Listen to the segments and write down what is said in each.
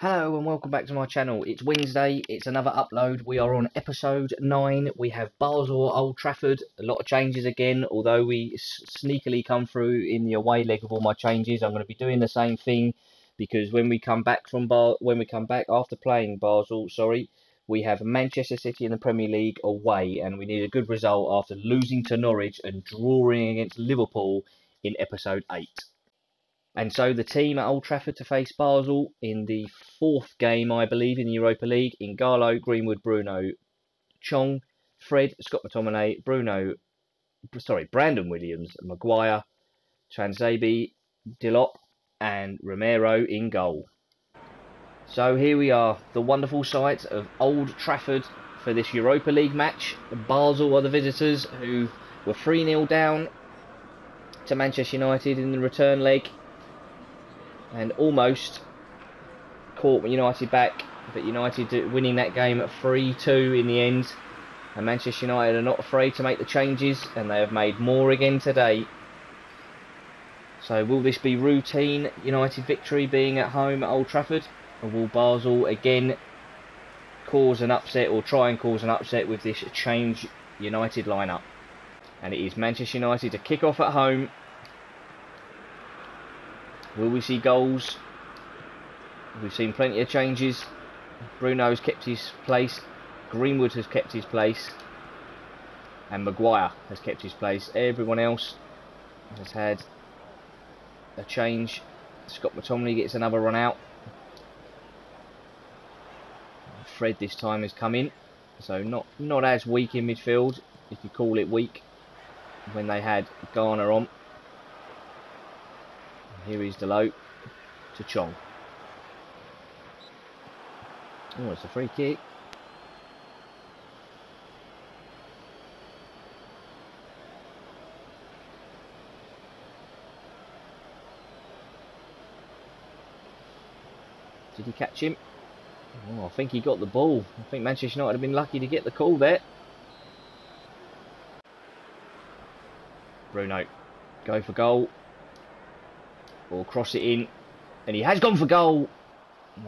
Hello and welcome back to my channel. It's Wednesday, it's another upload. We are on episode 9. We have Basel Old Trafford. A lot of changes again, although we sneakily come through in the away leg of all my changes. I'm going to be doing the same thing because when we come back from Bar when we come back after playing Basel, sorry, we have Manchester City in the Premier League away and we need a good result after losing to Norwich and drawing against Liverpool in episode 8. And so the team at Old Trafford to face Basel in the fourth game, I believe, in the Europa League. Ighalo, Greenwood, Bruno, Chong, Fred, Scott McTominay, Bruno, sorry, Brandon Williams, Maguire, Tuanzebe, Dalot, and Romero in goal. So here we are, the wonderful sight of Old Trafford for this Europa League match. Basel are the visitors who were 3 0 down to Manchester United in the return leg and almost caught United back, but United winning that game at 3-2 in the end. And Manchester United are not afraid to make the changes, and they have made more again today. So will this be routine United victory being at home at Old Trafford? Or will Basel again cause an upset or try and cause an upset with this change United lineup? And it is Manchester United to kick off at home Will we see goals? We've seen plenty of changes. Bruno has kept his place. Greenwood has kept his place. And Maguire has kept his place. Everyone else has had a change. Scott McTominay gets another run out. Fred this time has come in. So not, not as weak in midfield, if you call it weak, when they had Garner on. Here is Dalot to Chong. Oh, it's a free kick. Did he catch him? Oh, I think he got the ball. I think Manchester United have been lucky to get the call there. Bruno, go for goal or cross it in. And he has gone for goal.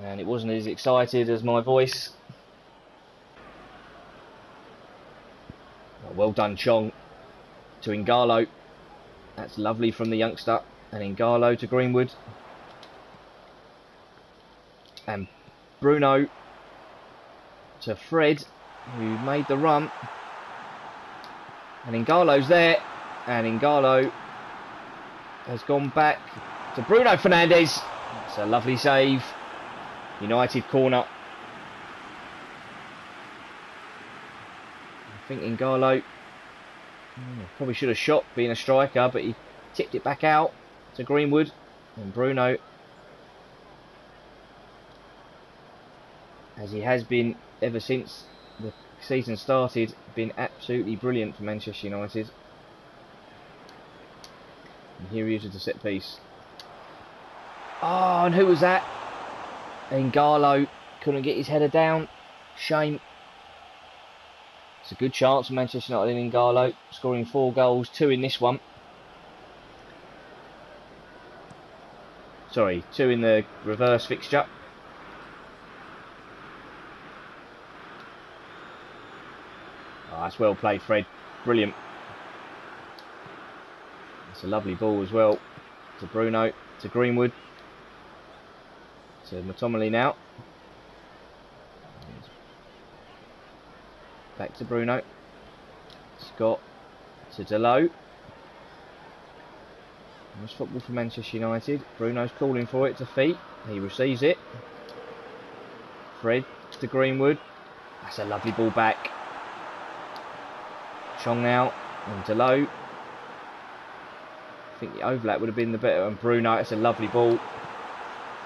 And it wasn't as excited as my voice. well done, Chong. To Ighalo That's lovely from the youngster. And Ighalo to Greenwood. And Bruno to Fred, who made the run. And Ighalo's there. And Ingalo has gone back to Bruno Fernandes. It's a lovely save. United corner. I think Ighalo hmm, probably should have shot being a striker, but he tipped it back out to Greenwood. And Bruno, as he has been ever since the season started, been absolutely brilliant for Manchester United. And here he is at the set piece. Oh, and who was that? Ighalo couldn't get his header down. Shame. It's a good chance for Manchester United in Ighalo, scoring four goals, two in this one. Sorry, two in the reverse fixture. Oh, that's well played, Fred. Brilliant. It's a lovely ball as well to Bruno, to Greenwood McTominay now. Back to Bruno. Scott to Dalot. Nice football for Manchester United. Bruno's calling for it to feet. He receives it. Fred to Greenwood. That's a lovely ball back. Chong now and Dalot. I think the overlap would have been the better. And Bruno, it's a lovely ball.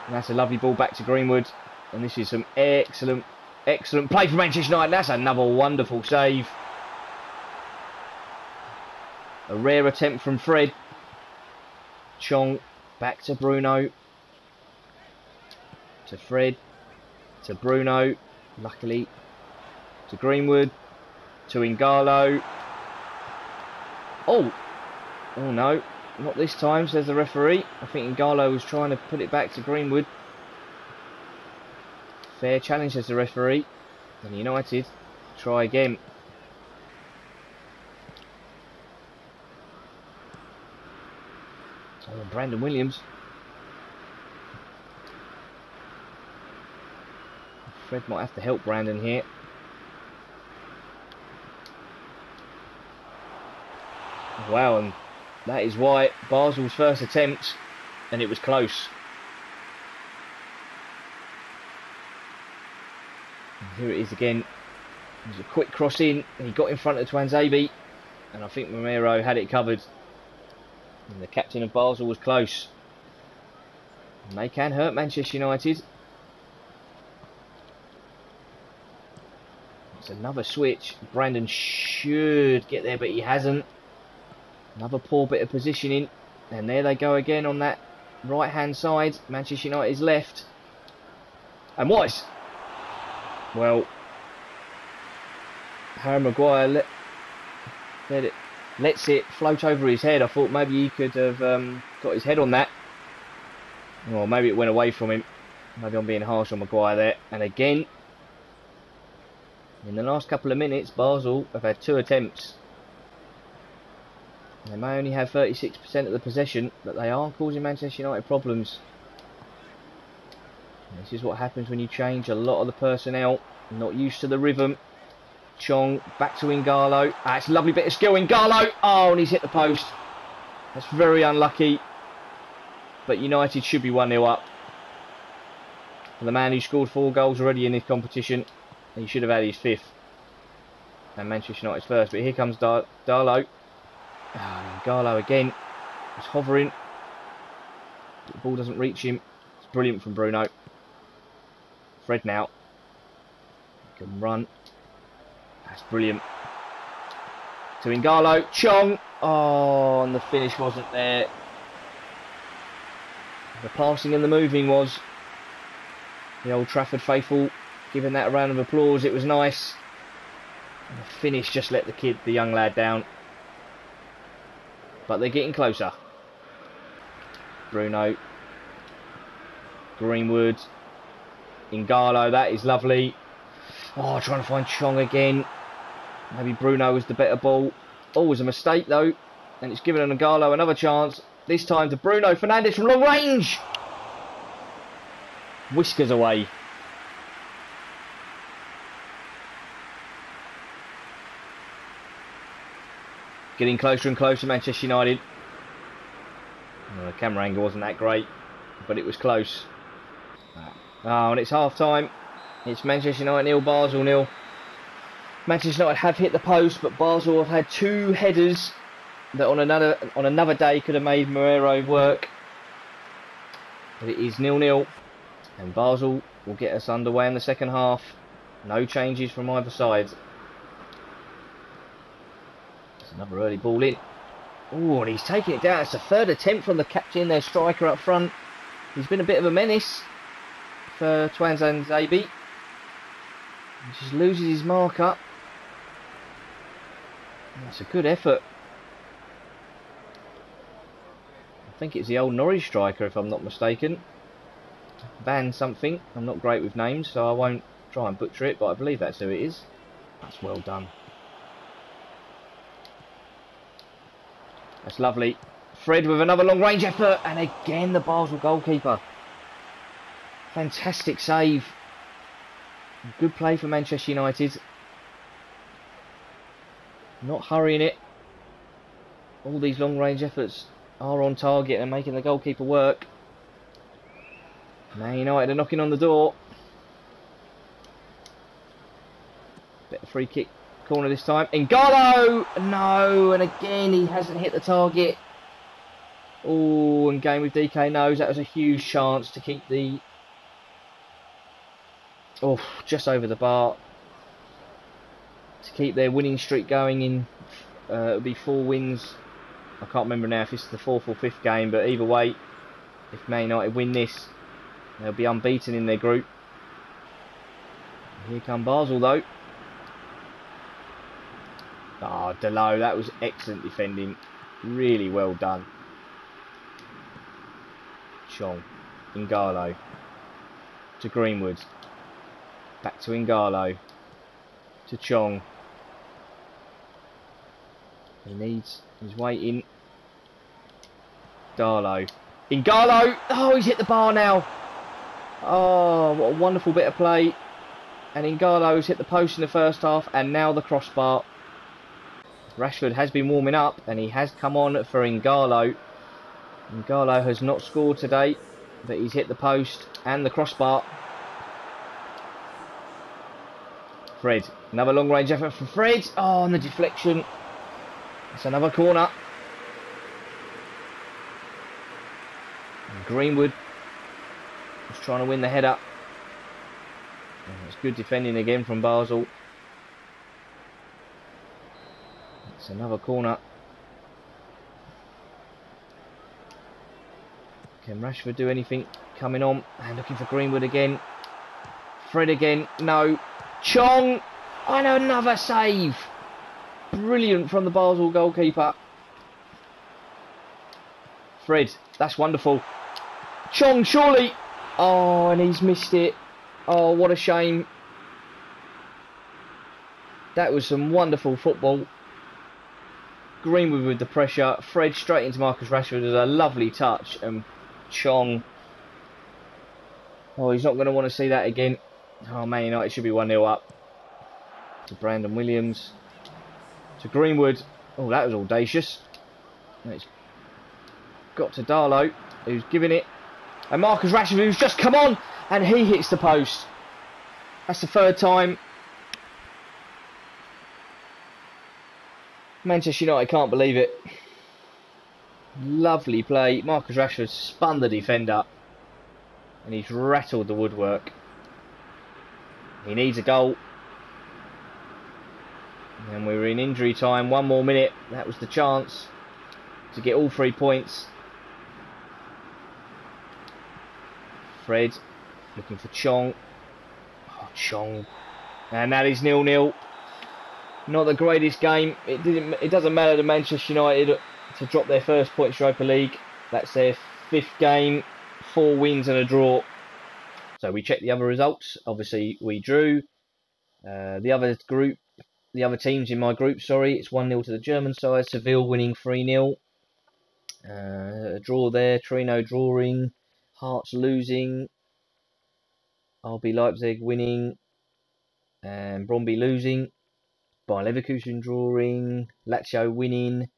And that's a lovely ball back to Greenwood. And this is some excellent, excellent play for Manchester United. That's another wonderful save. A rare attempt from Fred. Chong back to Bruno. To Fred. To Bruno. Luckily. To Greenwood. To Ighalo. Oh! Oh no. Not this time, says the referee. I think Ighalo was trying to put it back to Greenwood. Fair challenge, says the referee. And United try again. Oh, Brandon Williams. Fred might have to help Brandon here. Wow, and that is why Basel's first attempt, and it was close. And here it is again. It was a quick cross in, and he got in front of Tuanzebe, and I think Romero had it covered. And the captain of Basel was close. And they can hurt Manchester United. It's another switch. Brandon should get there, but he hasn't. Another poor bit of positioning. And there they go again on that right hand side. Manchester United's left. And what? Well, Harry Maguire let, let it lets it float over his head. I thought maybe he could have um, got his head on that. Or maybe it went away from him. Maybe I'm being harsh on Maguire there. And again, in the last couple of minutes, Basel have had two attempts. They may only have 36% of the possession, but they are causing Manchester United problems. This is what happens when you change a lot of the personnel. Not used to the rhythm. Chong back to Ighalo. Ah, it's a lovely bit of skill. Ighalo. Oh, and he's hit the post. That's very unlucky. But United should be 1 0 up. For the man who scored four goals already in this competition, he should have had his fifth. And Manchester United's first. But here comes Dar Dalot. Ah, Ighalo again. He's hovering. The ball doesn't reach him. It's brilliant from Bruno. Fred now. He can run. That's brilliant. To Ighalo. Chong. Oh, and the finish wasn't there. The passing and the moving was. The Old Trafford faithful giving that a round of applause. It was nice. And the finish just let the kid, the young lad, down. But they're getting closer. Bruno. Greenwood. Ighalo, that is lovely. Oh, trying to find Chong again. Maybe Bruno was the better ball. Oh, Always a mistake though. And it's given Ighalo another chance. This time to Bruno Fernandes from long range. Whiskers away. Getting closer and closer, to Manchester United. Well, the camera angle wasn't that great, but it was close. Oh, and it's half time. It's Manchester United nil, Basel nil. Manchester United have hit the post, but Basel have had two headers that on another on another day could have made Morero work. But it is nil nil, and Basel will get us underway in the second half. No changes from either side. Another early ball in. Oh, and he's taking it down. It's a third attempt from the captain, their striker up front. He's been a bit of a menace for Tuanzebe. He just loses his mark up. That's a good effort. I think it's the old Norwich striker, if I'm not mistaken. Van something. I'm not great with names, so I won't try and butcher it, but I believe that's who it is. That's well done. That's lovely. Fred with another long range effort, and again the Basel goalkeeper. Fantastic save. Good play for Manchester United. Not hurrying it. All these long range efforts are on target and making the goalkeeper work. Man United are knocking on the door. Bit of free kick corner this time. Ighalo! No, and again he hasn't hit the target. Oh, and game with DK knows that was a huge chance to keep the oh just over the bar to keep their winning streak going in uh, it'll be four wins I can't remember now if is the fourth or fifth game but either way if Man United win this they'll be unbeaten in their group here come Basel though Ah, oh, Delo, that was excellent defending. Really well done. Chong. Ighalo. To Greenwood. Back to Ighalo. To Chong. He needs, he's waiting. Dalot. Ighalo! Oh, he's hit the bar now. Oh, what a wonderful bit of play. And Ighalo's hit the post in the first half, and now the crossbar. Rashford has been warming up, and he has come on for Ighalo. Ighalo has not scored today, but he's hit the post and the crossbar. Fred, another long range effort from Fred. Oh, on the deflection. It's another corner. Greenwood was trying to win the header. it's good defending again from Basel. It's another corner. Can Rashford do anything? Coming on and looking for Greenwood again. Fred again. No. Chong. And another save. Brilliant from the Basel goalkeeper. Fred. That's wonderful. Chong, surely. Oh, and he's missed it. Oh, what a shame. That was some wonderful football. Greenwood with the pressure. Fred straight into Marcus Rashford with a lovely touch. And Chong. Oh, he's not going to want to see that again. Oh, Man United should be 1-0 up. To Brandon Williams. To Greenwood. Oh, that was audacious. It's got to Dalot, who's giving it. And Marcus Rashford, who's just come on. And he hits the post. That's the third time. Manchester United can't believe it. Lovely play. Marcus Rashford spun the defender. And he's rattled the woodwork. He needs a goal. And we were in injury time. One more minute. That was the chance to get all three points. Fred looking for Chong. Oh, Chong. And that is nil-nil. Not the greatest game. It didn't. It doesn't matter to Manchester United to drop their first points Europa League. That's their fifth game, four wins and a draw. So we check the other results. Obviously, we drew. Uh, the other group, the other teams in my group, sorry, it's 1 0 to the German side. Seville winning 3 0. Uh, a draw there. Torino drawing. Hearts losing. RB Leipzig winning. And Brøndby losing. Bayer Leverkusen drawing. Lazio winning.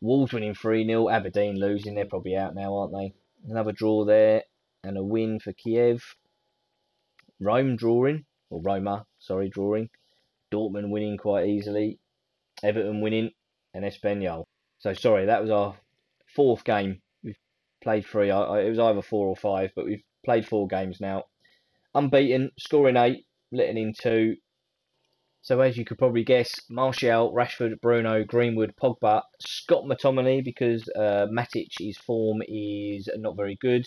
Wolves winning 3 0. Aberdeen losing. They're probably out now, aren't they? Another draw there. And a win for Kiev. Rome drawing. Or Roma, sorry, drawing. Dortmund winning quite easily. Everton winning. And Espanyol. So, sorry, that was our fourth game. We've played three. Uh, it was either four or five, but we've played four games now. Unbeaten, scoring eight, letting in two, so as you could probably guess, Martial, Rashford, Bruno, Greenwood, Pogba, Scott McTominay because uh, form is not very good.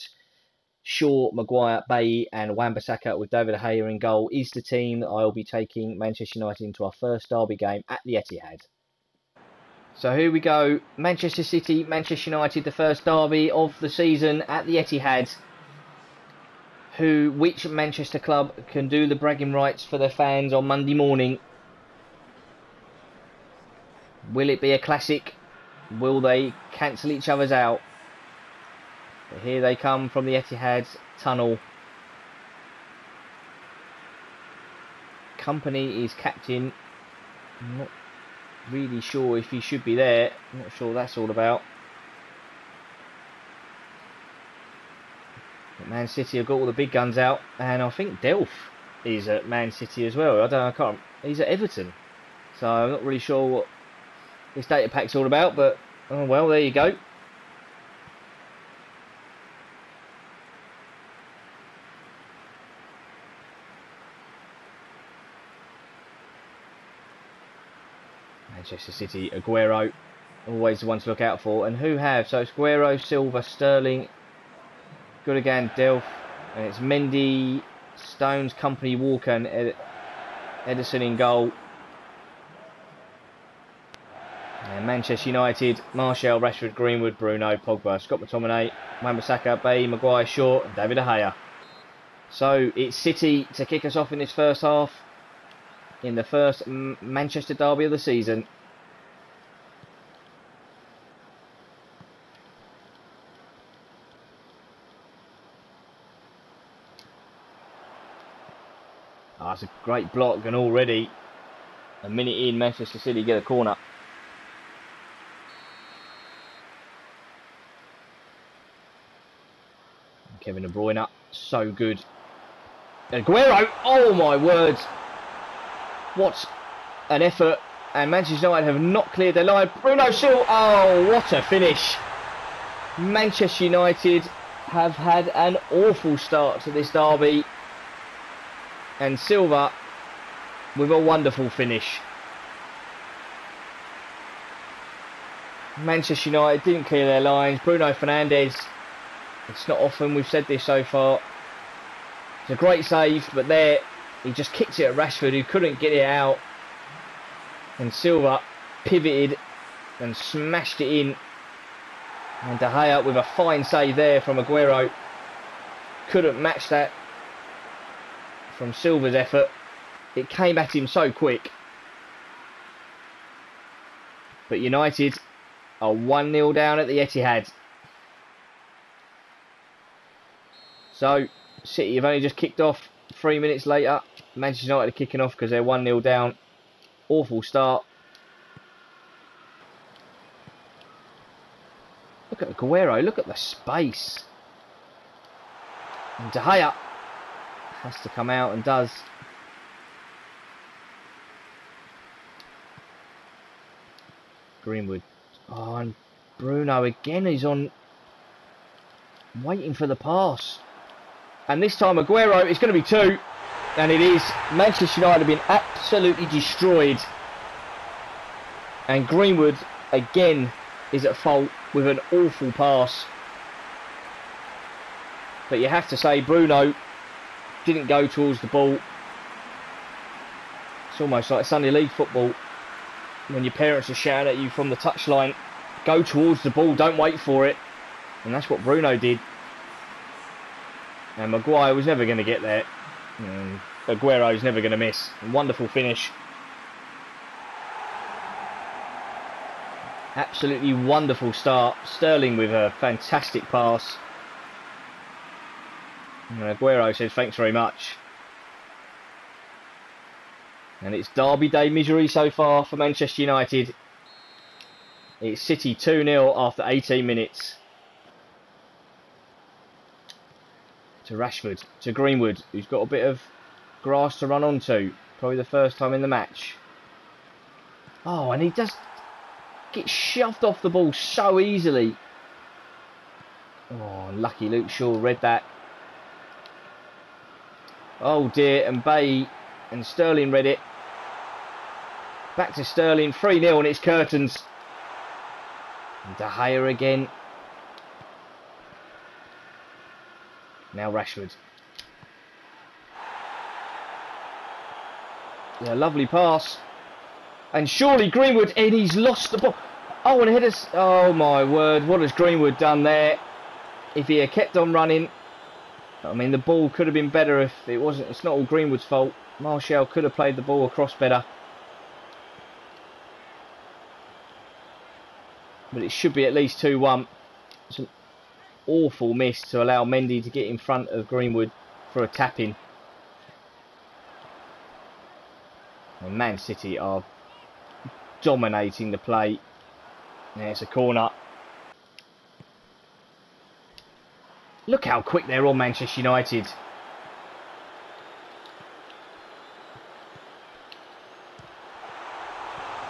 Shaw, Maguire, Bailly and Wan-Bissaka with David Gea in goal is the team that I'll be taking Manchester United into our first derby game at the Etihad. So here we go, Manchester City, Manchester United, the first derby of the season at the Etihad who which Manchester club can do the bragging rights for their fans on Monday morning. Will it be a classic? Will they cancel each other's out? But here they come from the Etihad tunnel. Kompany is captain. I'm not really sure if he should be there. I'm not sure that's all about. Man City have got all the big guns out, and I think Delph is at Man City as well. I don't, I can't. He's at Everton, so I'm not really sure what this data pack's all about. But oh well, there you go. Manchester City, Aguero, always the one to look out for. And who have? So it's Aguero, Silva, Sterling, Gündoğan, Delph. And it's Mendy, Stones, Kompany, Walker, and Ed Ederson in goal. And Manchester United, Martial, Rashford, Greenwood, Bruno, Pogba, Scott McTominay, Wan-Bissaka, Bay, Maguire, Shaw, and David De. So it's City to kick us off in this first half, in the first Manchester derby of the season. Ah, oh, it's a great block, and already a minute in, Manchester City get a corner. Kevin De Bruyne, so good. Aguero, oh my word. What an effort. And Manchester United have not cleared their line. Bruno Silva, oh, what a finish. Manchester United have had an awful start to this derby. And Silva with a wonderful finish. Manchester United didn't clear their lines. Bruno Fernandes, it's not often we've said this so far. It's a great save, but there he just kicked it at Rashford who couldn't get it out. And Silva pivoted and smashed it in. And De Gea with a fine save there from Aguero. Couldn't match that from Silva's effort. It came at him so quick. But United are 1-0 down at the Etihad. So, City have only just kicked off three minutes later. Manchester United are kicking off because they're 1-0 down. Awful start. Look at Aguero, look at the space. And De Gea has to come out and does. Greenwood. Oh, and Bruno again is on waiting for the pass. And this time Aguero is going to be two. And it is. Manchester United have been absolutely destroyed. And Greenwood again is at fault with an awful pass. But you have to say Bruno didn't go towards the ball. It's almost like Sunday League football when your parents are shouting at you from the touchline, go towards the ball, don't wait for it. And that's what Bruno did. And Maguire was never going to get there. And Aguero's never going to miss. Wonderful finish. Absolutely wonderful start. Sterling with a fantastic pass. And Aguero says thanks very much. And it's Derby Day misery so far for Manchester United. It's City 2-0 after 18 minutes. To Rashford, to Greenwood, who's got a bit of grass to run onto. Probably the first time in the match. Oh, and he just gets shoved off the ball so easily. Oh, lucky Luke Shaw read that. Oh dear, and Bay and Sterling read it. Back to Sterling, 3-0 and it's curtains. And De Gea again. Now Rashford. Yeah, lovely pass. And surely Greenwood, and he's lost the ball. Oh, and hit us. Oh my word, what has Greenwood done there? If he had kept on running, I mean, the ball could have been better if it wasn't. It's not all Greenwood's fault. Martial could have played the ball across better. But it should be at least 2-1. It's an awful miss to allow Mendy to get in front of Greenwood for a tap-in. And Man City are dominating the play. There's a corner. Look how quick they're on Manchester United.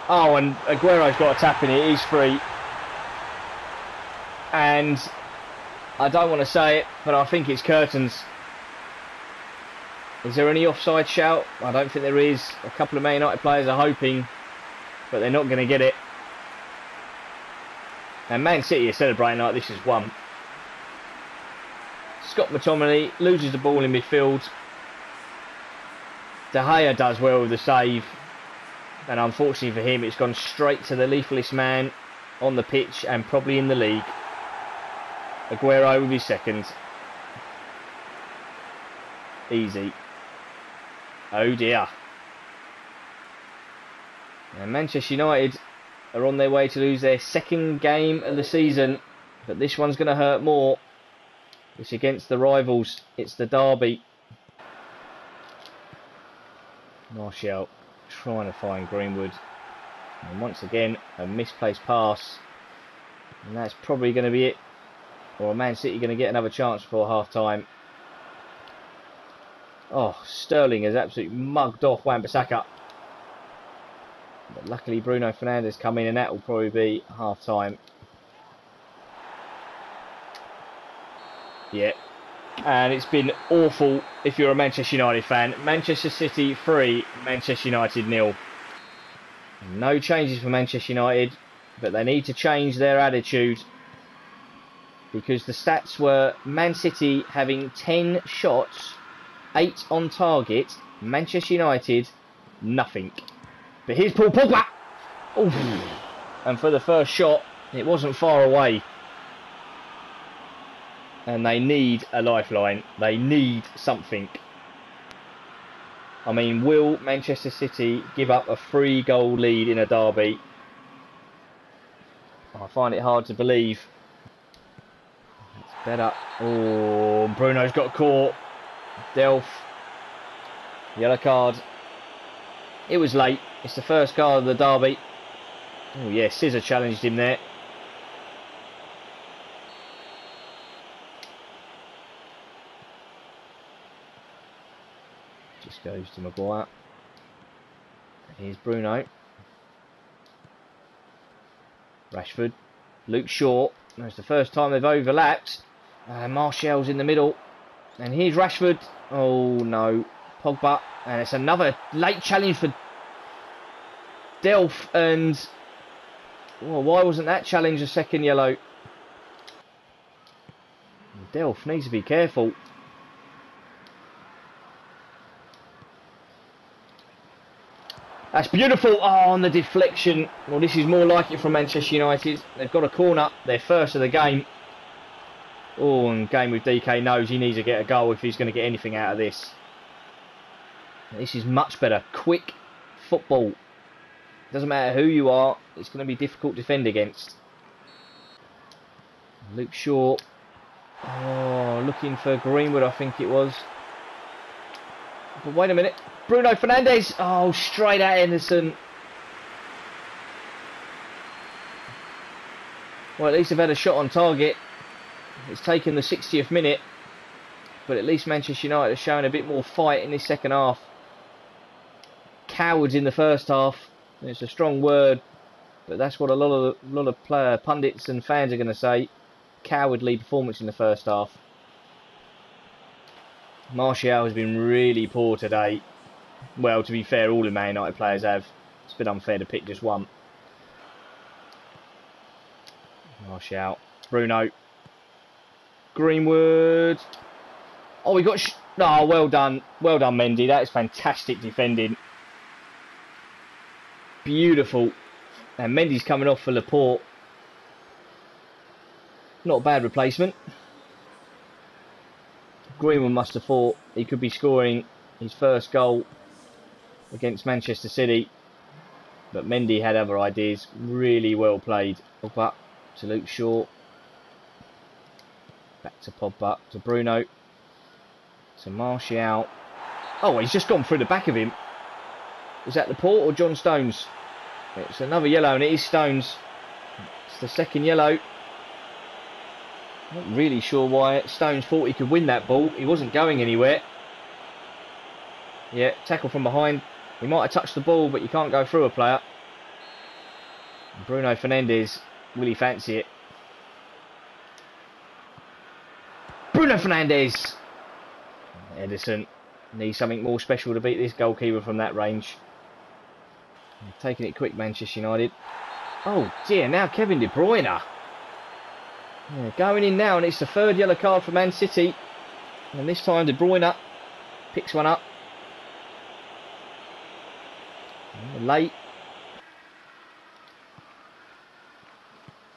Oh, and Aguero's got a tap in it. He's free and I don't want to say it, but I think it's curtains. Is there any offside shout? I don't think there is. A couple of Man United players are hoping, but they're not going to get it. And Man City are celebrating like this is one. Scott McTominay loses the ball in midfield. De Gea does well with the save. And unfortunately for him, it's gone straight to the leafless man on the pitch and probably in the league. Aguero with be second. easy. Oh dear. And Manchester United are on their way to lose their second game of the season, but this one's going to hurt more. It's against the rivals. It's the derby. Martial trying to find Greenwood. And once again, a misplaced pass. And that's probably going to be it. Or Man City going to get another chance before half time. Oh, Sterling has absolutely mugged off Wan-Bissaka. But luckily Bruno Fernandes come in and that will probably be half time. Yeah. And it's been awful if you're a Manchester United fan. Manchester City 3, Manchester United nil. No changes for Manchester United, but they need to change their attitude because the stats were Man City having 10 shots, 8 on target, Manchester United, nothing. But here's Paul Pogba! Oof. And for the first shot, it wasn't far away. And they need a lifeline. They need something. I mean, will Manchester City give up a three goal lead in a derby? I find it hard to believe. Better. Oh, Bruno's got caught. Delph. Yellow card. It was late. It's the first card of the derby. Oh yeah, Scissor challenged him there. Just goes to Maguire. Here's Bruno. Rashford. Luke Shaw. That's the first time they've overlapped. Uh, Martial's in the middle. And here's Rashford. Oh no. Pogba. And it's another late challenge for Delph. And well, why wasn't that challenge a second yellow? Delph needs to be careful. That's beautiful. Oh, on the deflection. Well, this is more like it from Manchester United. They've got a corner. They're first of the game. Oh, and game with DK knows he needs to get a goal if he's going to get anything out of this. This is much better. Quick football. Doesn't matter who you are. It's going to be difficult to defend against. Luke Shaw. Oh, looking for Greenwood, I think it was. But wait a minute. Bruno Fernandes. Oh, straight at Ederson. Well, at least they've had a shot on target. It's taken the 60th minute. But at least Manchester United are showing a bit more fight in this second half. Cowards in the first half. It's a strong word. But that's what a lot of a lot of player, pundits and fans are going to say. Cowardly performance in the first half. Martial has been really poor today. Well, to be fair, all the Man United players have. It's been unfair to pick just one. Martial. Bruno. Greenwood. Oh, we got... Sh oh, well done. Well done, Mendy. That is fantastic defending. Beautiful. And Mendy's coming off for Laporte. Not a bad replacement. Greenwood must have thought he could be scoring his first goal against Manchester City. But Mendy had other ideas. Really well played. Pogba to Luke. Back to Pogba to Bruno. To Martial. Oh, he's just gone through the back of him. Was that Laporte or John Stones? It's another yellow and it is Stones. It's the second yellow. Not really sure why Stones thought he could win that ball. He wasn't going anywhere. Yeah, tackle from behind. He might have touched the ball, but you can't go through a player. Bruno Fernandes, will he fancy it? Bruno Fernandes! Ederson needs something more special to beat this goalkeeper from that range. Taking it quick, Manchester United. Oh dear, now Kevin De Bruyne. Yeah, going in now, and it's the third yellow card for Man City. And this time De Bruyne picks one up. Late.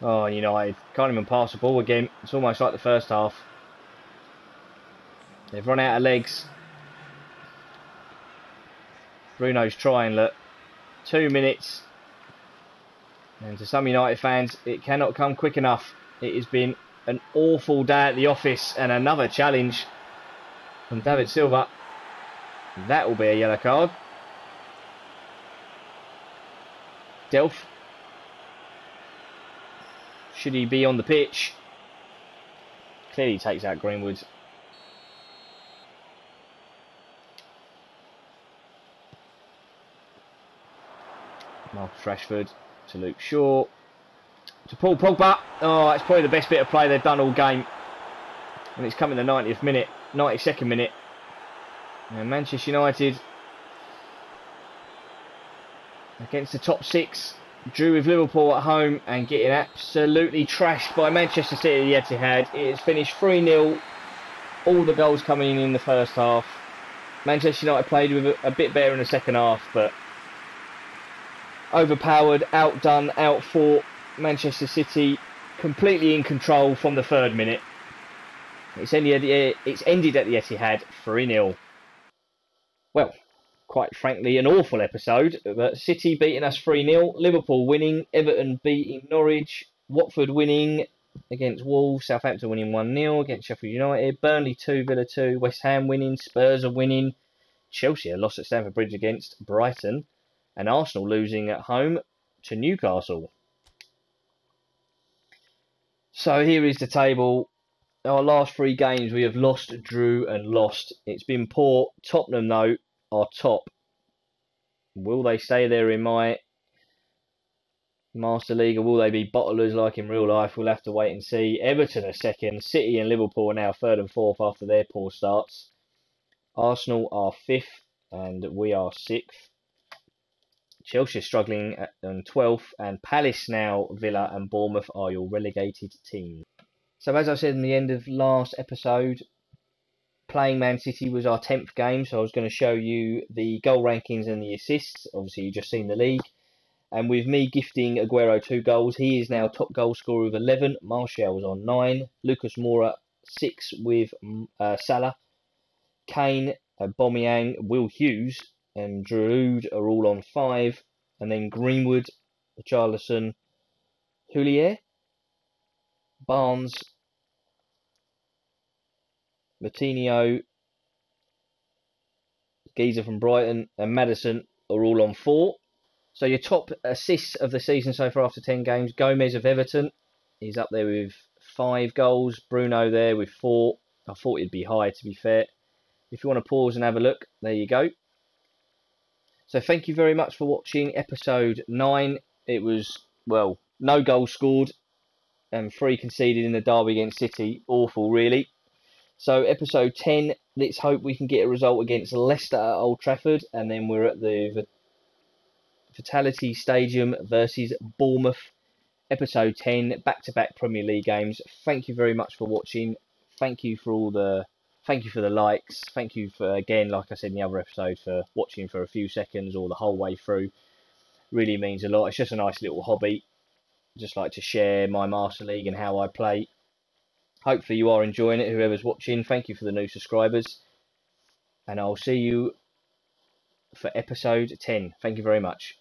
Oh, United can't even pass the ball again. It's almost like the first half. They've run out of legs. Bruno's trying, look. Two minutes. And to some United fans, it cannot come quick enough. It has been an awful day at the office and another challenge from David Silva. That will be a yellow card. Delph. Should he be on the pitch? Clearly takes out Greenwood. Marcus Rashford to Luke Shaw. To Paul Pogba. Oh, it's probably the best bit of play they've done all game. And it's coming the 90th minute, 92nd minute. And Manchester United against the top six. Drew with Liverpool at home and getting absolutely trashed by Manchester City at the Etihad. It is finished 3 0. All the goals coming in in the first half. Manchester United played with a, a bit better in the second half, but overpowered, outdone, outfought. Manchester City completely in control from the third minute. It's ended, uh, it's ended at the Etihad 3 0. Well, quite frankly, an awful episode. But City beating us 3 0, Liverpool winning, Everton beating Norwich, Watford winning against Wolves, Southampton winning 1 0 against Sheffield United, Burnley 2, Villa 2, West Ham winning, Spurs are winning, Chelsea are lost at Stamford Bridge against Brighton, and Arsenal losing at home to Newcastle. So here is the table our last three games we have lost, drew, and lost. It's been poor. Tottenham, though, are top. Will they stay there in my Master League, or will they be bottlers like in real life? We'll have to wait and see. Everton are second. City and Liverpool are now third and fourth after their poor starts. Arsenal are fifth, and we are sixth. Chelsea struggling at 12th, and Palace now, Villa and Bournemouth are your relegated teams. So as I said in the end of last episode, playing Man City was our 10th game, so I was going to show you the goal rankings and the assists. Obviously, you've just seen the league. And with me gifting Aguero two goals, he is now top goal scorer with 11. Martial was on 9. Lucas Moura, 6 with uh, Salah. Kane, Aubameyang, Will Hughes, and Giroud are all on 5. And then Greenwood, Charlison, Houllier, Barnes, Martinho, Geezer from Brighton, and Maddison are all on four. So your top assists of the season so far after 10 games, Gomez of Everton, he's up there with five goals. Bruno there with four. I thought it'd be high to be fair. If you want to pause and have a look, there you go. So thank you very much for watching episode 9. It was, well, no goals scored and three conceded in the derby against City. Awful, really. So episode 10, let's hope we can get a result against Leicester at Old Trafford, and then we're at the Vitality Stadium versus Bournemouth. Episode 10, back-to-back Premier League games. Thank you very much for watching. Thank you for all the thank you for the likes. Thank you for again, like I said in the other episode, for watching for a few seconds or the whole way through. Really means a lot. It's just a nice little hobby. Just like to share my Master League and how I play. Hopefully you are enjoying it, whoever's watching. Thank you for the new subscribers. And I'll see you for episode 10. Thank you very much.